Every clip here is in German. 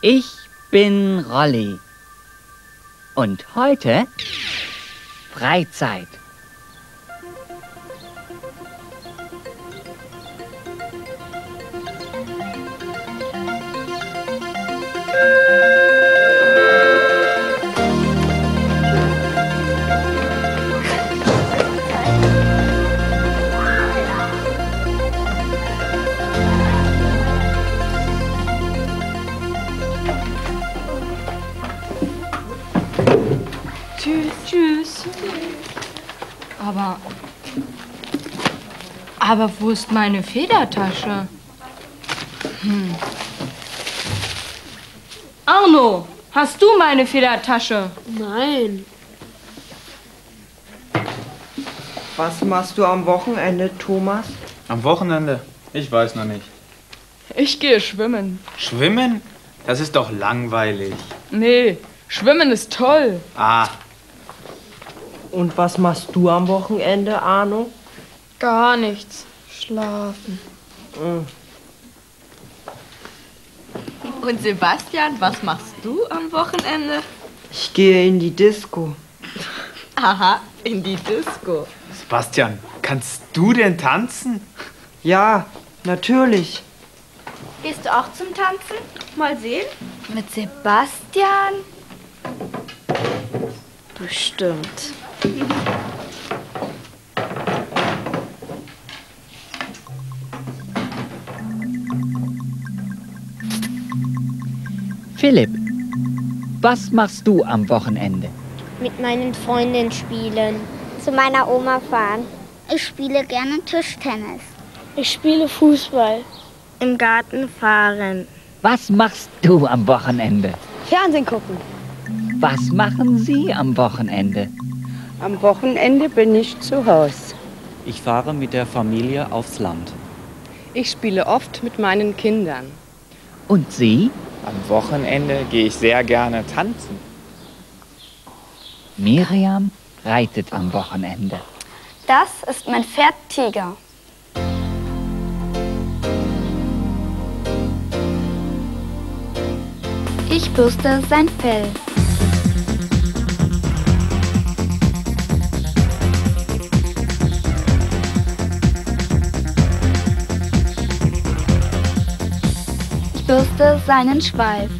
Ich bin Rolli. Und heute Freizeit. Aber wo ist meine Federtasche? Hm. Arno, hast du meine Federtasche? Nein. Was machst du am Wochenende, Thomas? Am Wochenende? Ich weiß noch nicht. Ich gehe schwimmen. Schwimmen? Das ist doch langweilig. Nee, schwimmen ist toll. Ah, Und was machst du am Wochenende, Arno? Gar nichts. Schlafen. Und Sebastian, was machst du am Wochenende? Ich gehe in die Disco. Aha, in die Disco. Sebastian, kannst du denn tanzen? Ja, natürlich. Gehst du auch zum Tanzen? Mal sehen. Mit Sebastian? Bestimmt. Philipp, was machst du am Wochenende? Mit meinen Freundinnen spielen. Zu meiner Oma fahren. Ich spiele gerne Tischtennis. Ich spiele Fußball. Im Garten fahren. Was machst du am Wochenende? Fernsehen gucken. Was machen Sie am Wochenende? Am Wochenende bin ich zu Hause. Ich fahre mit der Familie aufs Land. Ich spiele oft mit meinen Kindern. Und Sie? Am Wochenende gehe ich sehr gerne tanzen. Miriam reitet am Wochenende. Das ist mein Pferd Tiger. Ich bürste sein Fell. Bürste seinen Schweif.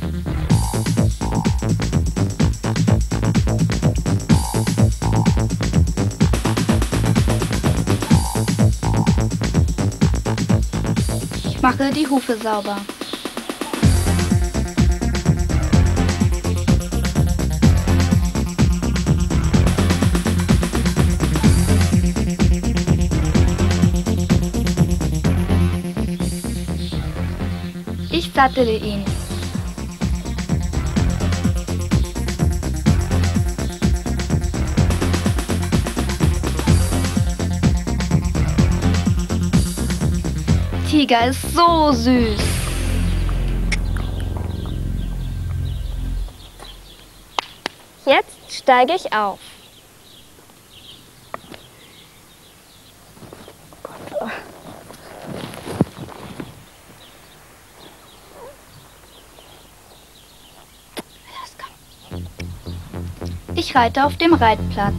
Ich mache die Hufe sauber. Ich sattele ihn. Tiger ist so süß. Jetzt steige ich auf. Ich reite auf dem Reitplatz.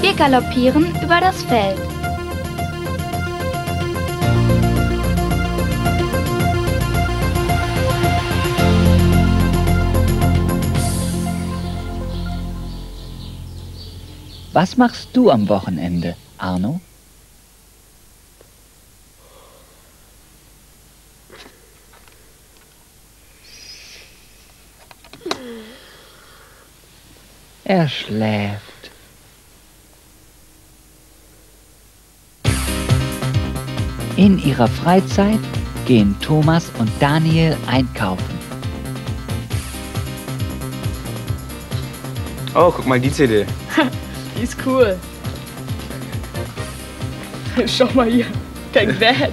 Wir galoppieren über das Feld. Was machst du am Wochenende, Arno? Er schläft. In ihrer Freizeit gehen Thomas und Daniel einkaufen. Oh, guck mal die CD. Die ist cool. Schau mal hier. Dein Bett.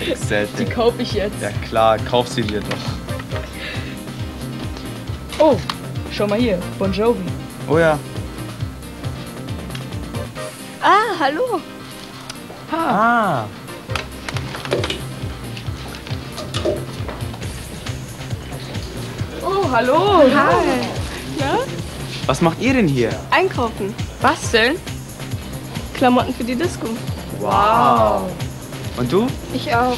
Die Selten. kaufe ich jetzt. Ja klar, kauf sie dir doch. Oh, schau mal hier. Bon Jovi. Oh ja. Ah, hallo. Ah. Oh, hallo. Hi. Na? Was macht ihr denn hier? Einkaufen. Basteln. Klamotten für die Disco. Wow. Und du? Ich auch.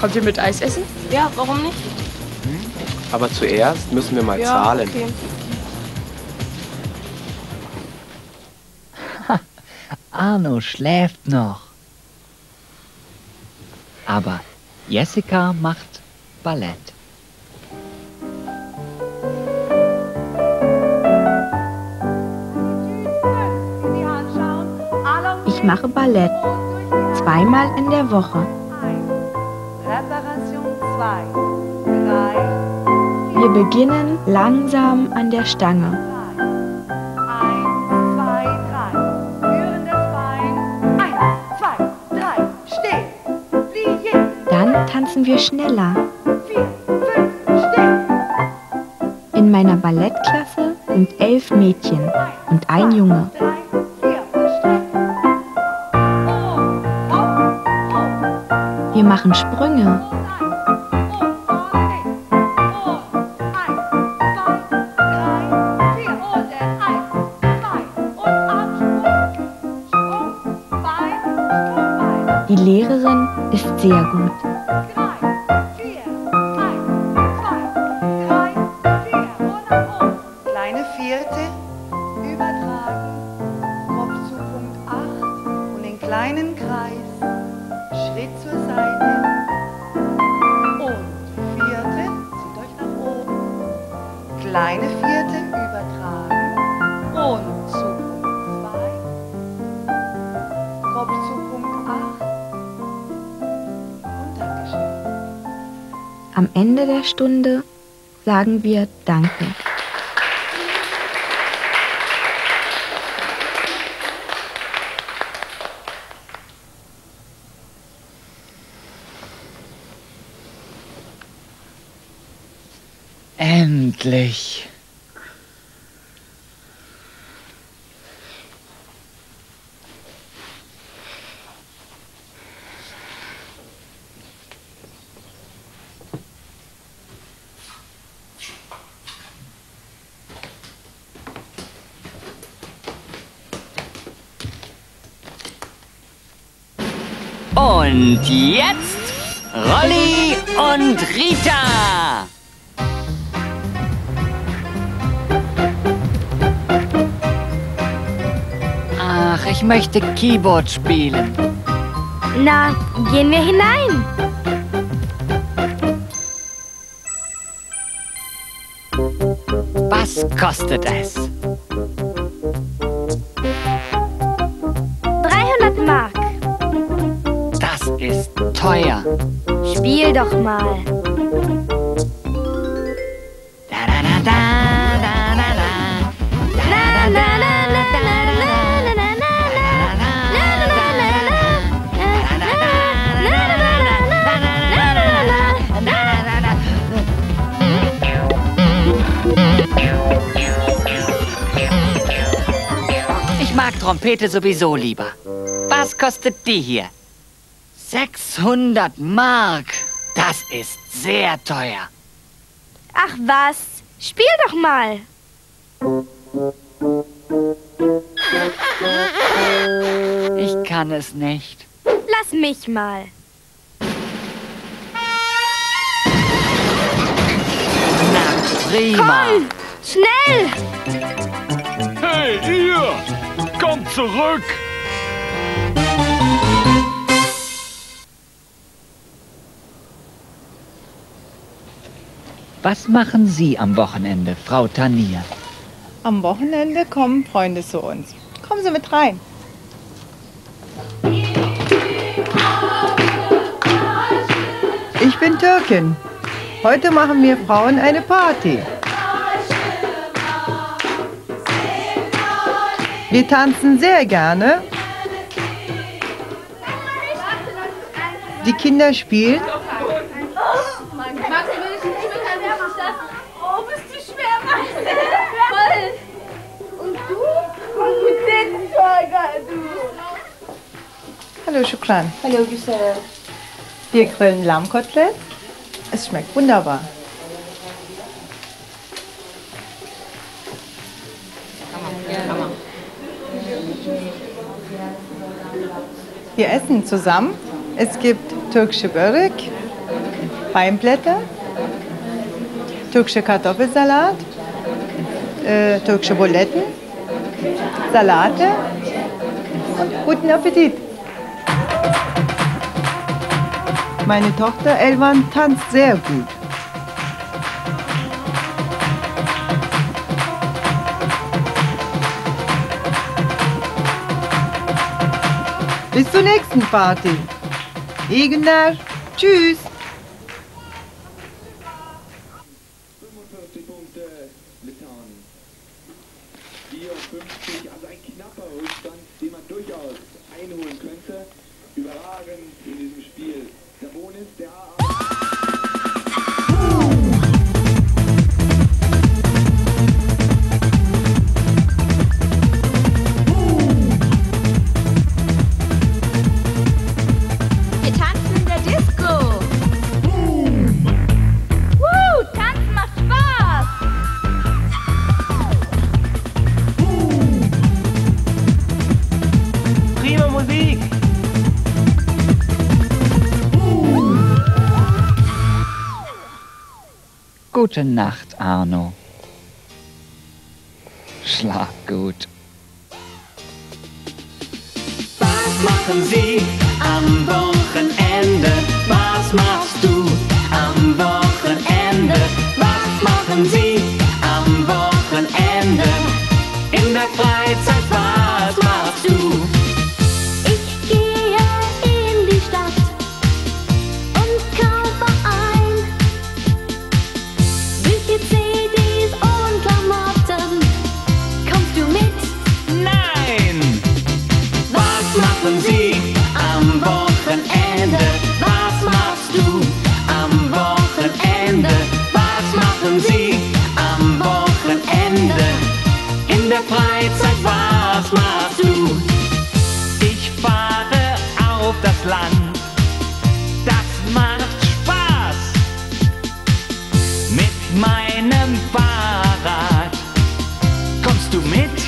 Kommt ihr mit Eis essen? Ja, warum nicht? Aber zuerst müssen wir mal ja, zahlen. Okay. Arno schläft noch. Aber Jessica macht Ballett. Ich mache Ballett. Zweimal in der Woche. Präparation 2. 3. Wir beginnen langsam an der Stange. Tanzen wir schneller. 4, 5. Stehen. In meiner Ballettklasse sind elf Mädchen und ein Junge. 3, 4. Strecken. Wir machen Sprünge. Die Lehrerin ist sehr gut. Kleine Vierte. Übertragen. Und zu Punkt 2. Kopf zu Punkt 8. Und Dankeschön. Am Ende der Stunde sagen wir Danke. Endlich. Und jetzt Rolli und Rita. Ich möchte Keyboard spielen. Na, gehen wir hinein. Was kostet es? 300 Mark. Das ist teuer. Spiel doch mal. Trompete sowieso lieber. Was kostet die hier? 600 Mark. Das ist sehr teuer. Ach was, spiel doch mal. Ich kann es nicht. Lass mich mal. Prima. Komm, schnell. Hey, ihr! Kommt zurück! Was machen Sie am Wochenende, Frau Tanier? Am Wochenende kommen Freunde zu uns. Kommen Sie mit rein. Ich bin Türkin. Heute machen wir Frauen eine Party. Wir tanzen sehr gerne. Die Kinder spielen. Oh. Hallo, Schukran. Hallo, Giselle. Wir grillen Lammkotelett. Es schmeckt wunderbar. Wir essen zusammen. Es gibt türkische Börek, Weinblätter, türkische Kartoffelsalat, äh, türkische Buletten, Salate und guten Appetit. Meine Tochter Elvan tanzt sehr gut. Bis zur nächsten Party. Egener, tschüss. 45 Punkte Litauen. 54, also ein knapper Rückstand, den man durchaus einholen könnte. Überragend in diesem Spiel. Der Bonus, der Wir Gute Nacht, Arno. Schlaf gut. Was machen Sie am Wochenende? Was machst du am Wochenende? Was machen Sie? to meet